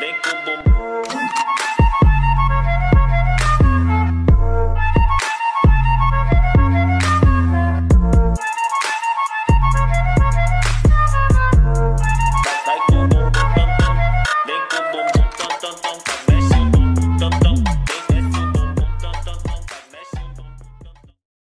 Vem com o bumbum.